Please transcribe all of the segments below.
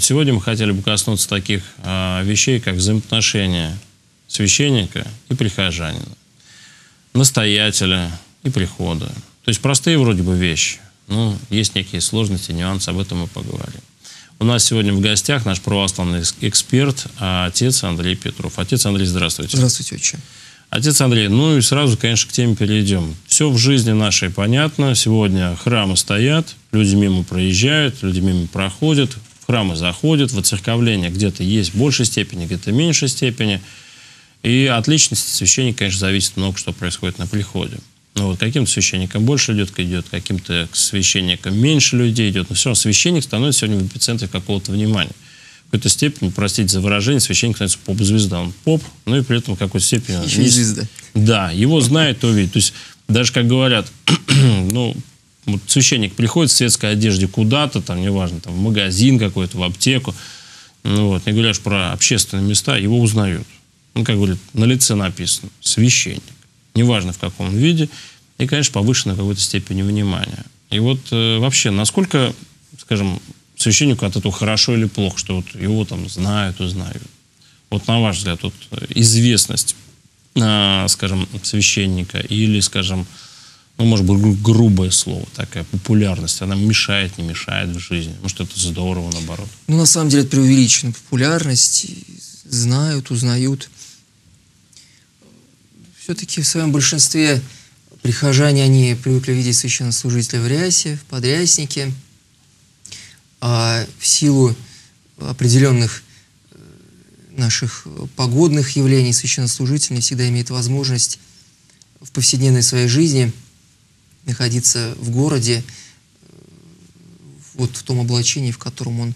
Вот сегодня мы хотели бы коснуться таких э, вещей, как взаимоотношения священника и прихожанина, настоятеля и прихода. То есть простые вроде бы вещи, но есть некие сложности, нюансы, об этом мы поговорим. У нас сегодня в гостях наш православный эксперт, отец Андрей Петров. Отец Андрей, здравствуйте. Здравствуйте, отче. Отец Андрей, ну и сразу, конечно, к теме перейдем. Все в жизни нашей понятно. Сегодня храмы стоят, люди мимо проезжают, люди мимо проходят, храмы заходят, воцерковление где-то есть в большей степени, где-то в меньшей степени. И от личности священника, конечно, зависит много, что происходит на приходе. Ну вот каким-то священникам больше идет, идет, каким-то священникам меньше людей идет. Но все равно священник становится сегодня в эпицентре какого-то внимания в какой-то степени, простите за выражение, священник становится поп-звезда. Он поп, ну и при этом в какой-то степени... Еще и звезда. Да, его знает, то видит. То есть даже, как говорят, ну, вот священник приходит в светской одежде куда-то, там, неважно, там, в магазин какой-то, в аптеку, ну вот, не говоришь про общественные места, его узнают. Ну, как говорят, на лице написано «священник». Неважно, в каком виде. И, конечно, повышенной какой-то степени внимания. И вот э, вообще, насколько, скажем, священнику от этого хорошо или плохо, что вот его там знают, узнают. Вот на ваш взгляд, вот известность, а, скажем, священника или, скажем, ну, может быть, грубое слово, такая популярность, она мешает, не мешает в жизни? Может, это здорово, наоборот? Ну, на самом деле, это преувеличена популярность, знают, узнают. Все-таки в своем большинстве прихожане, они привыкли видеть священнослужителя в рясе, в подряснике – а в силу определенных э, наших погодных явлений священнослужитель не всегда имеет возможность в повседневной своей жизни находиться в городе вот в том облачении, в котором он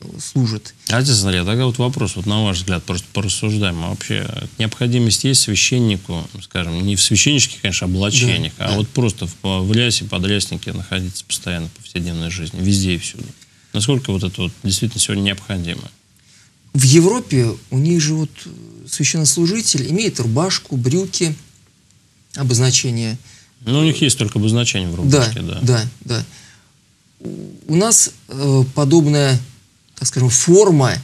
э, служит. Отец Андрей, тогда вот вопрос, вот на ваш взгляд, просто порассуждаем. А вообще необходимость есть священнику, скажем, не в священнических, конечно, облачениях, да, а да. вот просто в, в лясе, подляснике находиться постоянно в повседневной жизни, везде и всюду? Насколько вот это вот действительно сегодня необходимо? В Европе у них же вот священнослужитель имеет рубашку, брюки, обозначение. Ну, у них есть только обозначение в рубашке, да. Да, да, да. У нас э, подобная, так скажем, форма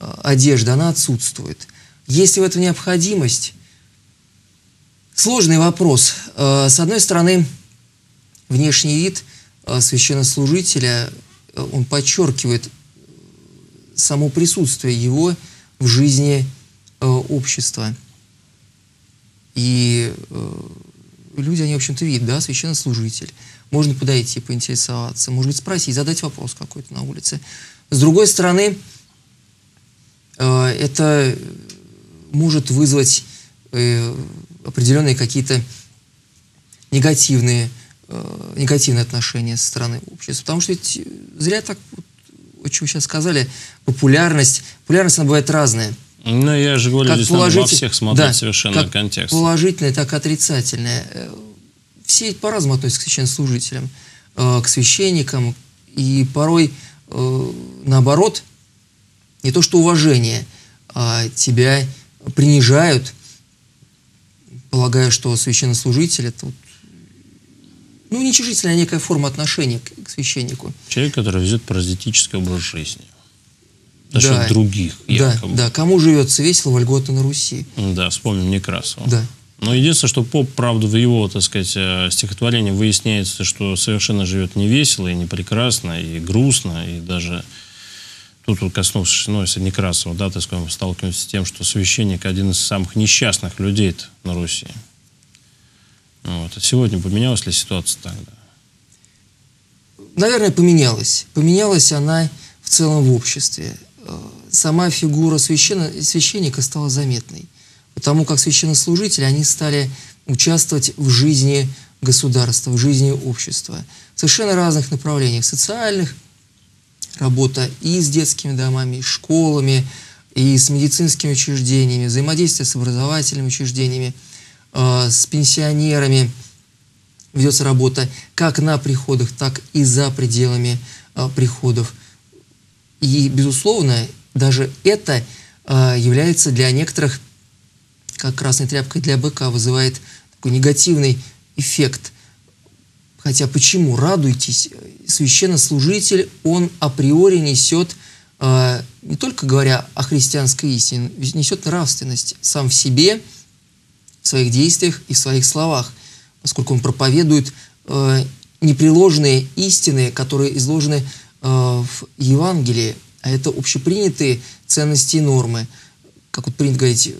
э, одежды, она отсутствует. Есть ли в этом необходимость? Сложный вопрос. Э, с одной стороны, внешний вид э, священнослужителя он подчеркивает само присутствие его в жизни э, общества. И э, люди, они, в общем-то, видят, да, священнослужитель. Можно подойти, поинтересоваться, может быть, спросить, задать вопрос какой-то на улице. С другой стороны, э, это может вызвать э, определенные какие-то негативные э, негативное отношение со стороны общества. Потому что ведь зря так, вот, о чем сейчас сказали, популярность, популярность она бывает разная. Ну, я же говорю, как здесь надо во всех смотреть да, совершенно как контекст. положительное, так и отрицательное. Э, все по-разному относятся к священнослужителям, э, к священникам, и порой э, наоборот, не то что уважение, а тебя принижают, полагая, что священнослужитель это вот ну, уничижительная некая форма отношения к, к священнику. Человек, который ведет паразитический образ жизни. Счет да, других, якобы. Да, да, кому живется весело, вольготно на Руси. Да, вспомним Некрасова. Да. Но единственное, что поп, правда, в его, так сказать, э, стихотворении выясняется, что совершенно живет не весело, и не прекрасно, и грустно, и даже тут вот коснувшись, ну, если Некрасова, да, так сказать, сталкиваемся с тем, что священник один из самых несчастных людей на Руси. Вот. А сегодня поменялась ли ситуация тогда? Наверное, поменялась. Поменялась она в целом в обществе. Э, сама фигура священника стала заметной, потому как священнослужители, они стали участвовать в жизни государства, в жизни общества, в совершенно разных направлениях, социальных, работа и с детскими домами, и с школами, и с медицинскими учреждениями, взаимодействие с образовательными учреждениями – Э, с пенсионерами ведется работа как на приходах, так и за пределами э, приходов. И, безусловно, даже это э, является для некоторых, как красной тряпкой для быка, вызывает такой негативный эффект. Хотя почему? Радуйтесь. Священнослужитель, он априори несет э, не только говоря о христианской истине, несет нравственность сам в себе, в своих действиях и в своих словах, поскольку он проповедует э, непреложные истины, которые изложены э, в Евангелии, а это общепринятые ценности и нормы. Как вот принято говорить,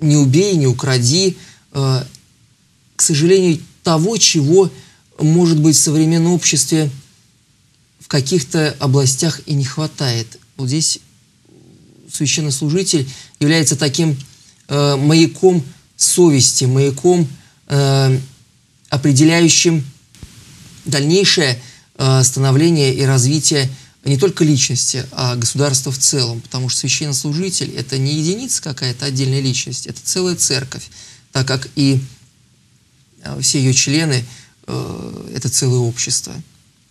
не убей, не укради. Э, к сожалению, того, чего, может быть, в современном обществе в каких-то областях и не хватает. Вот здесь священнослужитель является таким э, маяком совести, маяком, э, определяющим дальнейшее э, становление и развитие не только личности, а государства в целом, потому что священнослужитель – это не единица какая-то отдельная личность, это целая церковь, так как и э, все ее члены э, – это целое общество.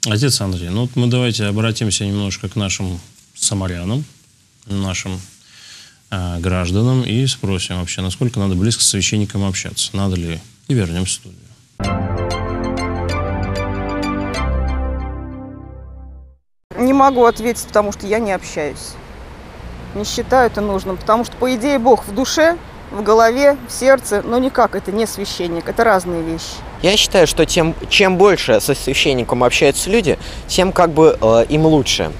Отец Андрей, ну вот мы давайте обратимся немножко к нашим самарянам, нашим э, гражданам и спросим вообще, насколько надо близко с священником общаться, надо ли, и вернемся в Не могу ответить, потому что я не общаюсь. Не считаю это нужным, потому что, по идее, Бог в душе, в голове, в сердце, но никак это не священник, это разные вещи. Я считаю, что тем, чем больше со священником общаются люди, тем как бы э, им лучше.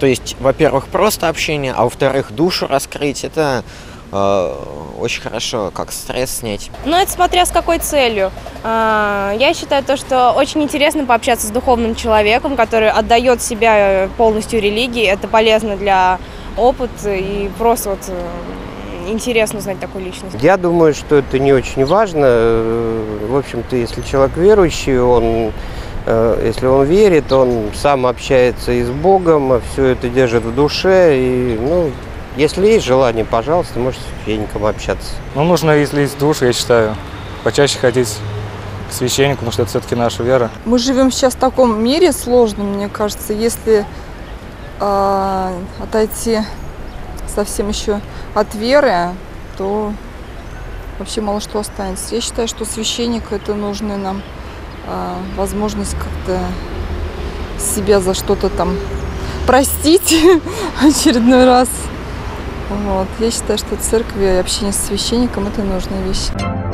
То есть, во-первых, просто общение, а во-вторых, душу раскрыть, это э, очень хорошо, как стресс снять. Ну, это смотря с какой целью. А, Я считаю то, что очень интересно пообщаться с духовным человеком, который отдает себя полностью религии. Это полезно для опыта и просто вот э, интересно узнать такую личность. Я думаю, что это не очень важно. Э, В общем-то, если человек верующий, он, э, если он верит, он сам общается и с Богом, все это держит в душе. И, ну, если есть желание, пожалуйста, можете с священником общаться. Ну, нужно излить душу, я считаю. Почаще ходить священнику, потому что это все-таки наша вера. Мы живем сейчас в таком мире сложном, мне кажется, если а, отойти совсем еще от веры, то вообще мало что останется. Я считаю, что священник это нужная нам а, возможность как-то себя за что-то там простить очередной раз. Вот. Я считаю, что церкви и общение с священником это нужная вещь.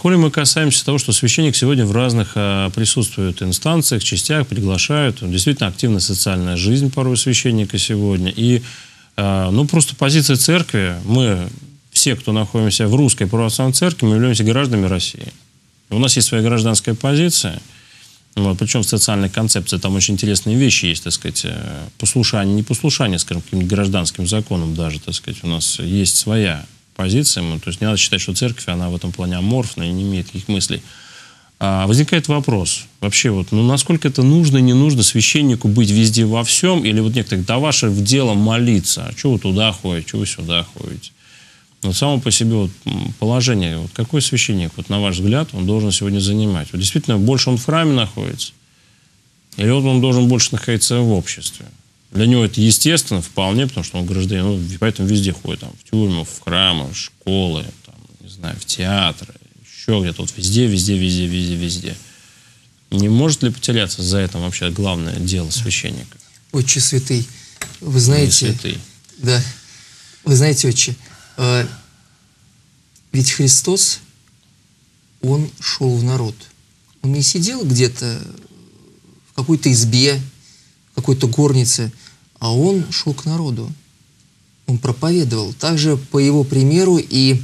Коли мы касаемся того, что священник сегодня в разных а, присутствует инстанциях, частях, приглашают, действительно активная социальная жизнь порой священника сегодня. И, а, ну, просто позиция церкви, мы, все, кто находимся в русской православной церкви, мы являемся гражданами России. У нас есть своя гражданская позиция, вот, причем в социальной концепции там очень интересные вещи есть, так сказать, э, послушание, непослушание, скажем, каким-то гражданским законам даже, так сказать, у нас есть своя позиция, то есть не надо считать, что церковь, она в этом плане аморфна и не имеет таких мыслей. А возникает вопрос, вообще вот, ну насколько это нужно не нужно священнику быть везде во всем, или вот некоторые, да ваше в дело молиться, а что вы туда ходите, что вы сюда ходите? Вот само по себе вот положение, вот какой священник, вот на ваш взгляд, он должен сегодня занимать? Вот действительно, больше он в храме находится? Или вот он должен больше находиться в обществе? Для него это естественно, вполне, потому что он гражданин, ну, поэтому везде ходит, там, в тюрьму, в храмы, в школы, там, не знаю, в театры, еще где-то, вот везде, везде, везде, везде, везде. Не может ли потеряться за это вообще главное дело священника? Отче святый, вы знаете... Не святый. Да. Вы знаете, отче, э, ведь Христос, Он шел в народ. Он не сидел где-то в какой-то избе, в какой-то горнице, а Он шел к народу. Он проповедовал. Также по Его примеру и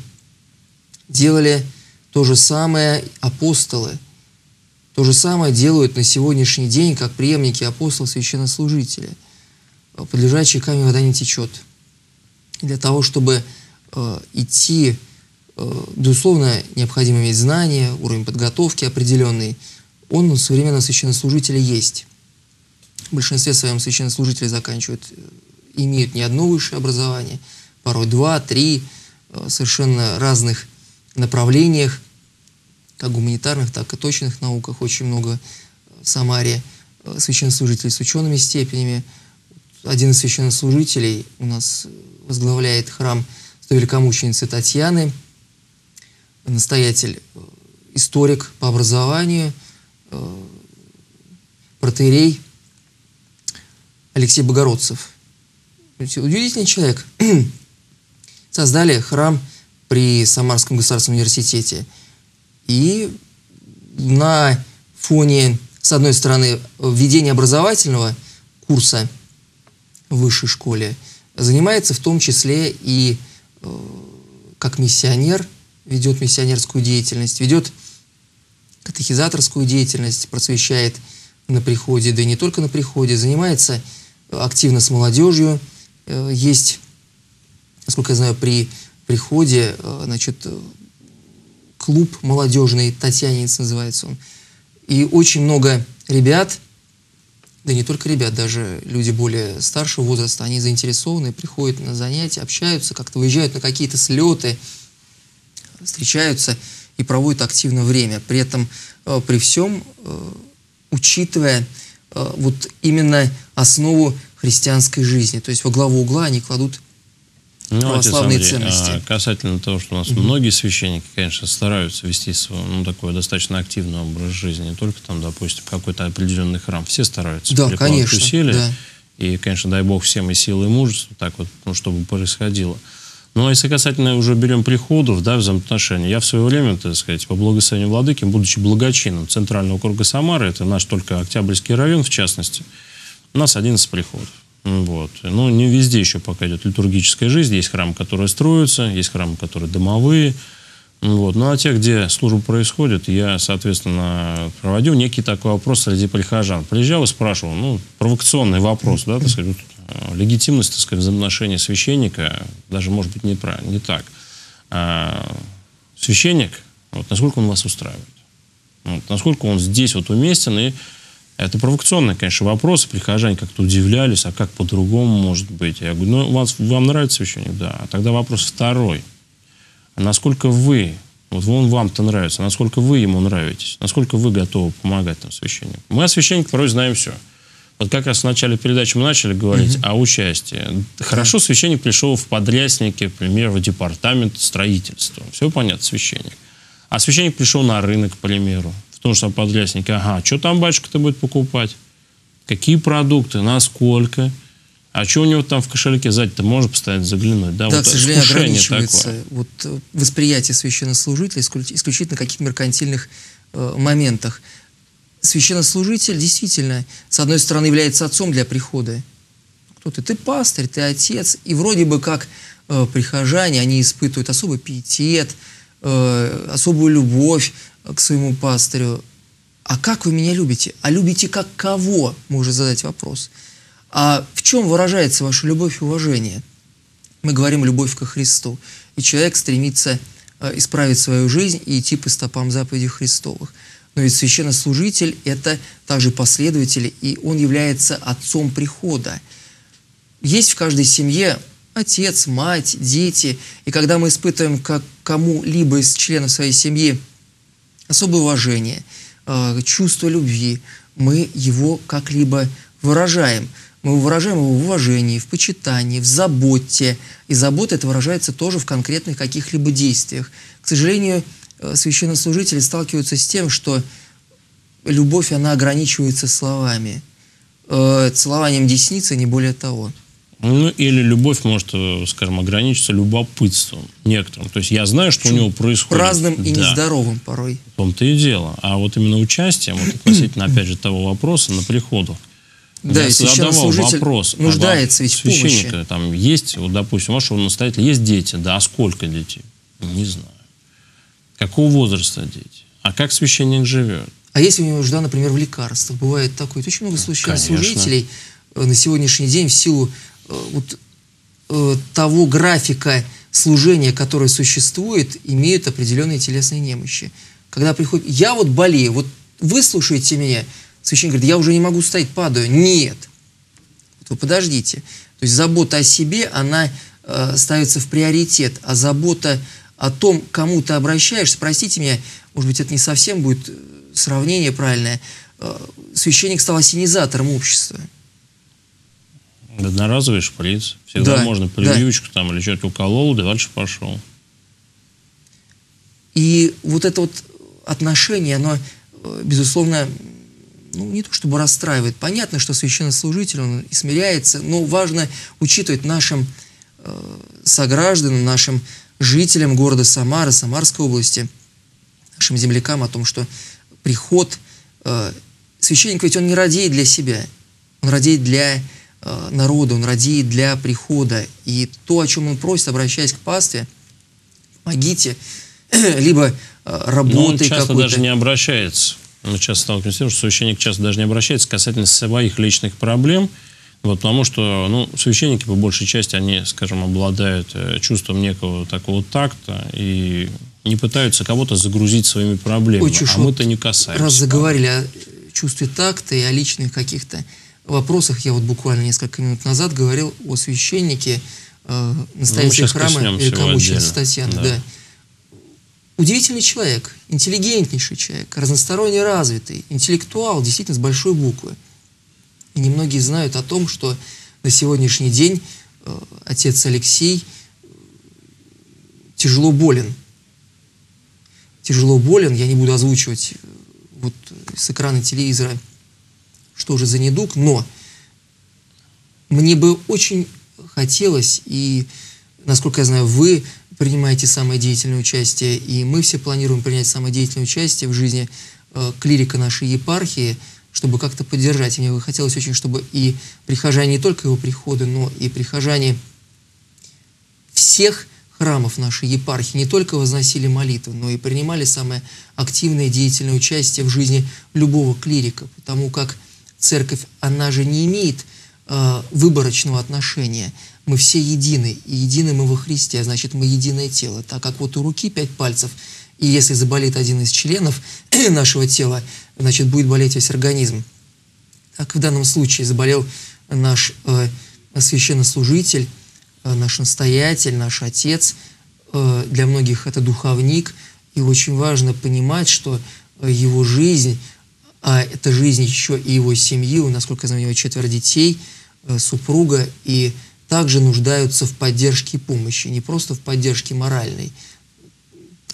делали то же самое апостолы. То же самое делают на сегодняшний день, как преемники апостолов священнослужители. Под лежачей камень вода не течет. Для того, чтобы э, идти, э, безусловно, необходимо иметь знания, уровень подготовки определенный. Он у современного священнослужителя есть. В большинстве своем священнослужители заканчивают, э, имеют не одно высшее образование, порой два, три, э, совершенно разных направлениях, как гуманитарных, так и точных науках. Очень много в Самаре э, священнослужителей с учеными степенями. Один из священнослужителей у нас возглавляет храм великомученицы Татьяны, настоятель, э, историк по образованию, э, протеерей Алексей Богородцев. Удивительный человек. Создали храм при Самарском государственном университете. И на фоне, с одной стороны, введения образовательного курса в высшей школе, занимается в том числе и э, как миссионер, ведет миссионерскую деятельность, ведет катехизаторскую деятельность, просвещает на приходе, да и не только на приходе, занимается активно с молодежью. Э, есть, насколько я знаю, при приходе, э, значит, клуб молодежный, Татьянец называется он. И очень много ребят, да не только ребят, даже люди более старшего возраста, они заинтересованы, приходят на занятия, общаются, как-то выезжают на какие-то слеты, встречаются и проводят активно время. При этом, э, при всем, э, учитывая э, вот именно основу христианской жизни. То есть во главу угла они кладут ну, православные Андрей, ценности. А касательно того, что у нас угу. многие священники, конечно, стараются вести свой, ну, такой достаточно активный образ жизни, не только там, допустим, какой-то определенный храм, все стараются. Да, конечно. Усилия, да. И, конечно, дай Бог всем и силы, и мужества, так вот, ну, чтобы происходило. Ну, а если касательно уже берем приходов, да, взаимоотношения, я в свое время, так сказать, по благословению владыки, будучи благочином Центрального округа Самары, это наш только Октябрьский район, в частности, у нас 11 приходов. Вот. Но не везде еще пока идет литургическая жизнь. Есть храмы, которые строятся, есть храмы, которые домовые. Вот. Ну, а те, где служба происходит, я, соответственно, проводил некий такой вопрос среди прихожан. Приезжал и спрашивал, ну, провокационный вопрос, да, так сказать, легитимность, так сказать, взаимоотношения священника, даже, может быть, неправильно, не так. А, священник, вот, насколько он вас устраивает? Вот, насколько он здесь вот уместен и это провокационный, конечно, вопрос. Прихожане как-то удивлялись, а как по-другому может быть? Я говорю, ну, вас, вам нравится священник? Да. А тогда вопрос второй. А насколько вы, вот он вам-то нравится, насколько вы ему нравитесь? Насколько вы готовы помогать там священнику? Мы о священнике порой знаем все. Вот как раз в начале передачи мы начали говорить угу. о участии. Хорошо, священник пришел в подрядники, например, в департамент строительства. Все понятно, священник. А священник пришел на рынок, к примеру в том же подряднике, ага, что там батюшка-то будет покупать? Какие продукты, насколько? А что у него там в кошельке сзади-то можно постоянно заглянуть? Да, да вот к сожалению, ограничивается такое. вот, э, восприятие священнослужителя исключительно каких-то меркантильных э, моментах. Священнослужитель действительно, с одной стороны, является отцом для прихода. Кто ты? Ты пастырь, ты отец. И вроде бы как э, прихожане, они испытывают особый пиетет, э, особую любовь к своему пастырю, а как вы меня любите? А любите как кого? Можно задать вопрос. А в чем выражается ваша любовь и уважение? Мы говорим любовь ко Христу. И человек стремится э, исправить свою жизнь и идти по стопам заповедей Христовых. Но ведь священнослужитель – это также последователь, и он является отцом прихода. Есть в каждой семье отец, мать, дети. И когда мы испытываем к кому-либо из членов своей семьи особое уважение, э, чувство любви, мы его как-либо выражаем. Мы выражаем его в уважении, в почитании, в заботе. И забота это выражается тоже в конкретных каких-либо действиях. К сожалению, священнослужители сталкиваются с тем, что любовь, она ограничивается словами. Э, целованием десницы, не более того. Ну, или любовь может, э, скажем, ограничиться любопытством некоторым. То есть я знаю, что Почему? у него происходит. Разным и да. нездоровым порой. В том-то и дело. А вот именно участием, вот относительно, опять же, того вопроса на приходах, да, я задавал вопрос. А нуждается ведь в священника там есть, вот, допустим, вашего настоятеля есть дети, да, а сколько детей? Не знаю. Какого возраста дети? А как священник живет? А если у него нужда, например, в лекарствах? Бывает такое. Очень много случаев служителей э, на сегодняшний день в силу Э, вот, э, того графика служения, которое существует, имеют определенные телесные немощи. Когда приходит, я вот болею, вот выслушайте меня, священник говорит, я уже не могу стоять, падаю. Нет. Вот вы подождите. То есть забота о себе, она э, ставится в приоритет, а забота о том, кому ты обращаешься, простите меня, может быть, это не совсем будет э, сравнение правильное, э, священник стал осенизатором общества. Одноразовый шприц. Всегда да, можно прививочку да. там или что-то уколол, да дальше пошел. И вот это вот отношение, оно, безусловно, ну, не то чтобы расстраивает. Понятно, что священнослужитель, он и смиряется, но важно учитывать нашим э, согражданам, нашим жителям города Самары, Самарской области, нашим землякам о том, что приход э, священника, ведь он не радеет для себя, он радеет для э, народа, он радеет для прихода. И то, о чем он просит, обращаясь к пастве, помогите, либо э, работой он часто какой-то. даже не обращается. Мы часто сталкиваемся с тем, что священник часто даже не обращается касательно своих личных проблем, вот, потому что ну, священники, по большей части, они, скажем, обладают э, чувством некого такого такта и не пытаются кого-то загрузить своими проблемами. Ой, чушь, а мы-то не касаемся. Раз заговорили о чувстве такта и о личных каких-то вопросах, я вот буквально несколько минут назад говорил о священнике э, настоящего щас храма отдельно, Татьяны. да. Да. Удивительный человек, интеллигентнейший человек, разносторонне развитый, интеллектуал, действительно с большой буквы. Немногие знают о том, что на сегодняшний день э, отец Алексей э, тяжело болен. Тяжело болен, я не буду озвучивать э, вот с экрана телевизора, что же за недуг, но мне бы очень хотелось, и, насколько я знаю, вы принимаете самое деятельное участие, и мы все планируем принять самое деятельное участие в жизни э, клирика нашей епархии, чтобы как-то поддержать. И мне бы хотелось очень, чтобы и прихожане не только его прихода, но и прихожане всех храмов нашей епархии не только возносили молитвы, но и принимали самое активное деятельное участие в жизни любого клирика, потому как церковь, она же не имеет э, выборочного отношения. Мы все едины, и едины мы во Христе, а значит, мы единое тело. Так как вот у руки пять пальцев, и если заболит один из членов нашего тела, значит, будет болеть весь организм. Так в данном случае заболел наш э, священнослужитель, э, наш настоятель, наш отец. Э, для многих это духовник. И очень важно понимать, что э, его жизнь, а это жизнь еще и его семьи, насколько я знаю, у него четверо детей, э, супруга, и также нуждаются в поддержке и помощи, не просто в поддержке моральной,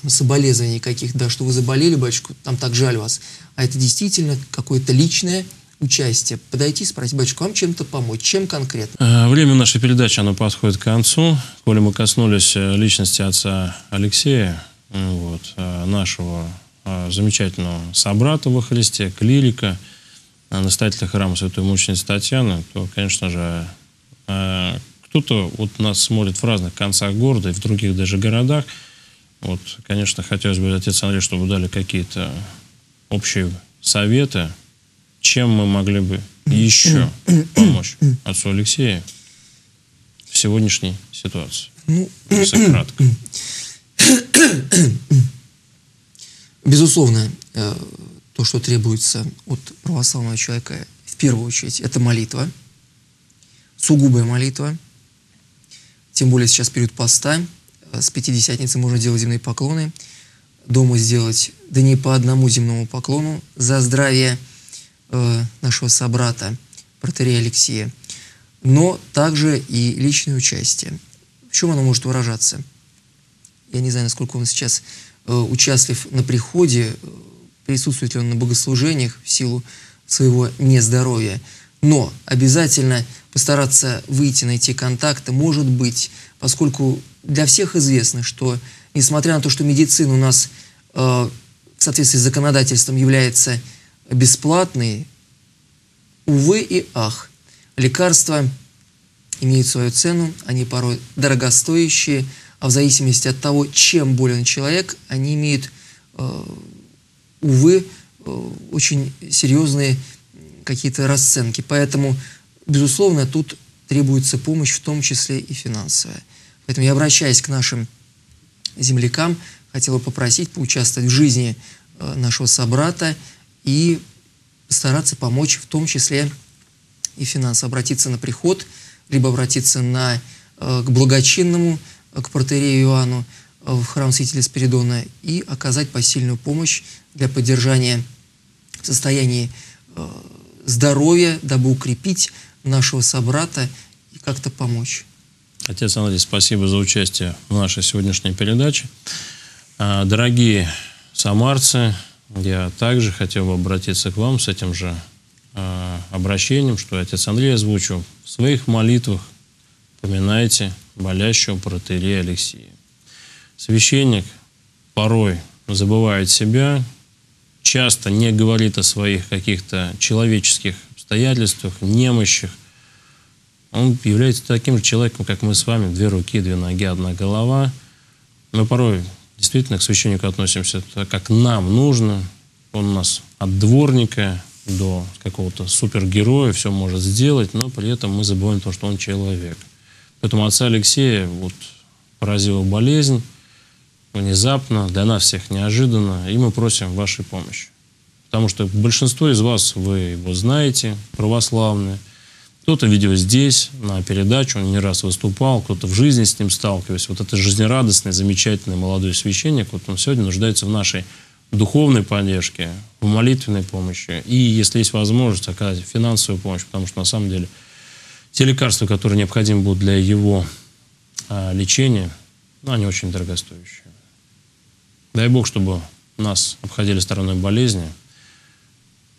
соболезнований каких, да, что вы заболели, батюшка, там так жаль вас, а это действительно какое-то личное участие. Подойти и спросить, батюшка, вам чем-то помочь, чем конкретно? Э, Время нашей передачи, оно подходит к концу. Коли мы коснулись э, личности отца Алексея, э, вот, нашего замечательного собрата во Христе, клирика, настоятеля храма Святой Мученицы Татьяны, то, конечно же, кто-то вот нас смотрит в разных концах города и в других даже городах. Вот, конечно, хотелось бы, отец Андрей, чтобы дали какие-то общие советы, чем мы могли бы еще помочь отцу Алексею в сегодняшней ситуации. Ну, Если кратко. Безусловно, э, то, что требуется от православного человека, в первую очередь, это молитва, сугубая молитва. Тем более сейчас период поста. С Пятидесятницы можно делать земные поклоны. Дома сделать, да не по одному земному поклону, за здравие э, нашего собрата, протерея Алексея, но также и личное участие. В чем оно может выражаться? Я не знаю, насколько он сейчас э, участлив на приходе, э, присутствует ли он на богослужениях в силу своего нездоровья. Но обязательно постараться выйти, найти контакты, может быть, поскольку для всех известно, что несмотря на то, что медицина у нас э, в соответствии с законодательством является бесплатной, увы и ах, лекарства имеют свою цену, они порой дорогостоящие, а в зависимости от того, чем болен человек, они имеют, э, увы, э, очень серьезные какие-то расценки. Поэтому, безусловно, тут требуется помощь, в том числе и финансовая. Поэтому я обращаюсь к нашим землякам, хотел бы попросить поучаствовать в жизни э, нашего собрата и стараться помочь, в том числе и финансово, обратиться на приход, либо обратиться на, э, к благочинному, э, к протерею Иоанну в храм святителя Спиридона и оказать посильную помощь для поддержания состояния здоровья, дабы укрепить нашего собрата и как-то помочь. Отец Андрей, спасибо за участие в нашей сегодняшней передаче. А, Дорогие самарцы, я также хотел бы обратиться к вам с этим же э, обращением, что отец Андрей озвучил. В своих молитвах поминайте болящего протеерея Алексея. Священник порой забывает себя, часто не говорит о своих каких-то человеческих обстоятельствах, немощах. Он является таким же человеком, как мы с вами, две руки, две ноги, одна голова. Мы порой действительно к священнику относимся так, как нам нужно. Он у нас от дворника до какого-то супергероя все может сделать, но при этом мы забываем то, что он человек. Поэтому отца Алексея вот поразила болезнь, внезапно, для нас всех неожиданно, и мы просим вашей помощи. Потому что большинство из вас, вы его знаете, православные. Кто-то видел здесь, на передаче, он не раз выступал, кто-то в жизни с ним сталкивался. Вот это жизнерадостный, замечательный молодой священник, вот он сегодня нуждается в нашей духовной поддержке, в молитвенной помощи. И, если есть возможность, оказать финансовую помощь, потому что, на самом деле, те лекарства, которые необходимы будут для его а, лечения, ну, они очень дорогостоящие. Дай Бог, чтобы нас обходили стороной болезни.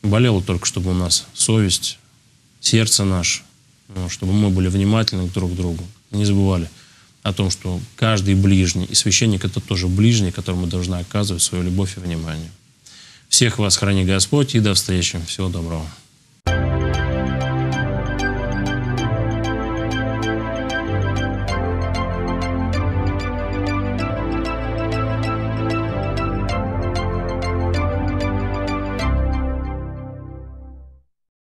Болело только, чтобы у нас совесть, сердце наше, ну, чтобы мы были внимательны друг к другу. Не забывали о том, что каждый ближний, и священник это тоже ближний, которому мы должны оказывать свою любовь и внимание. Всех вас храни Господь и до встречи. Всего доброго.